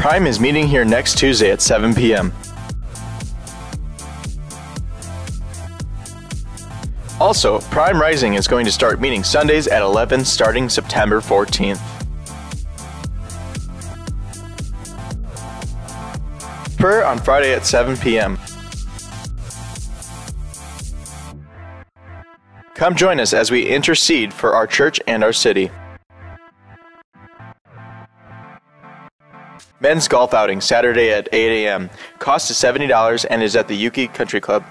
Prime is meeting here next Tuesday at 7 p.m. Also, Prime Rising is going to start meeting Sundays at 11 starting September 14th. Prayer on Friday at 7 p.m. Come join us as we intercede for our church and our city. Men's golf outing Saturday at 8 a.m. Cost is $70 and is at the Youche Country Club.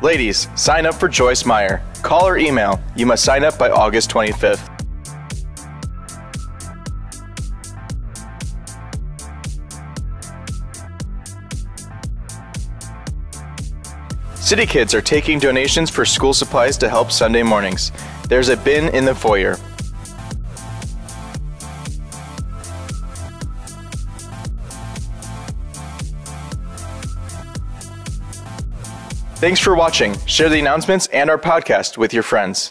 Ladies, sign up for Joyce Meyer. Call or email. You must sign up by August 25th. City kids are taking donations for school supplies to help Sunday mornings. There's a bin in the foyer. Thanks for watching. Share the announcements and our podcast with your friends.